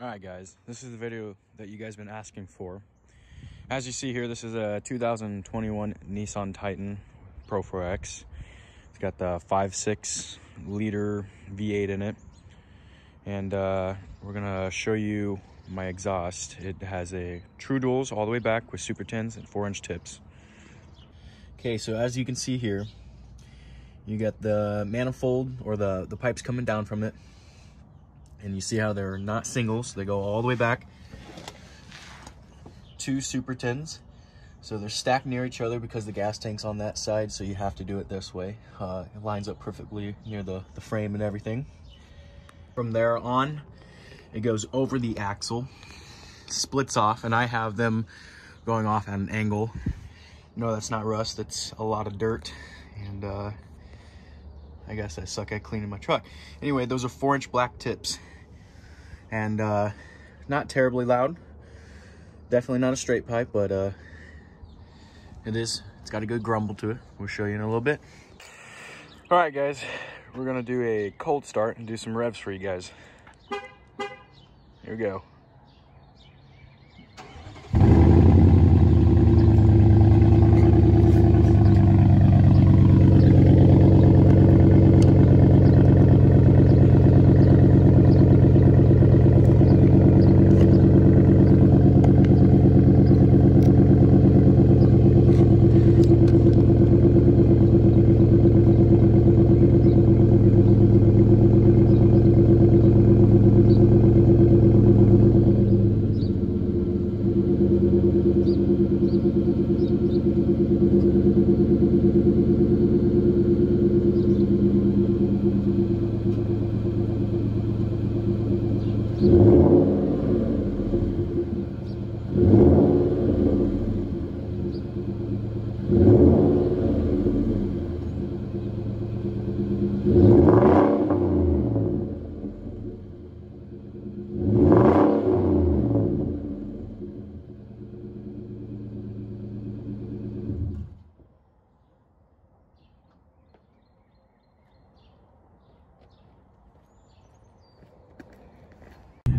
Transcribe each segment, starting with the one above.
All right, guys, this is the video that you guys been asking for. As you see here, this is a 2021 Nissan Titan Pro 4X. It's got the 5.6 liter V8 in it. And uh, we're gonna show you my exhaust. It has a true duals all the way back with Super 10s and four inch tips. Okay, so as you can see here, you got the manifold or the, the pipes coming down from it and you see how they're not singles they go all the way back. Two Super 10s so they're stacked near each other because the gas tank's on that side so you have to do it this way. Uh, it lines up perfectly near the, the frame and everything. From there on it goes over the axle splits off and I have them going off at an angle. No that's not rust that's a lot of dirt and uh, I guess I suck at cleaning my truck. Anyway, those are four inch black tips and uh, not terribly loud. Definitely not a straight pipe, but uh, it is. It's got a good grumble to it. We'll show you in a little bit. All right, guys, we're gonna do a cold start and do some revs for you guys. Here we go.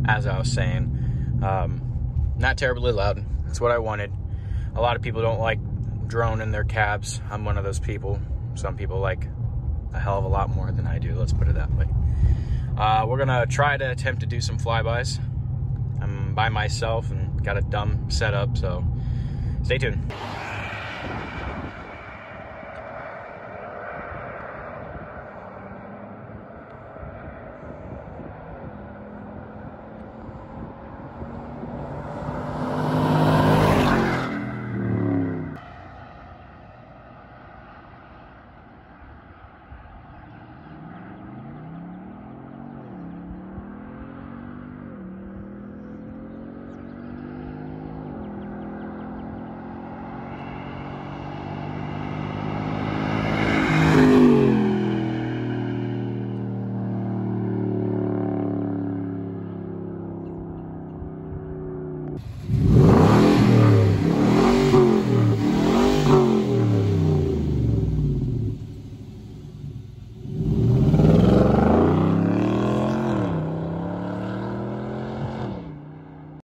As I was saying, um, not terribly loud. It's what I wanted. A lot of people don't like drone in their cabs. I'm one of those people. Some people like a hell of a lot more than I do. Let's put it that way. Uh, we're gonna try to attempt to do some flybys. I'm by myself and got a dumb setup, so stay tuned.